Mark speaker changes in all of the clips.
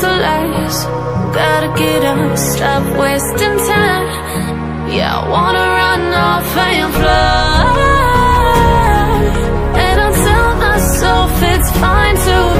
Speaker 1: to last Gotta get up, stop wasting time. Yeah, I wanna run off and fly. And I tell myself it's fine to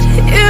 Speaker 1: what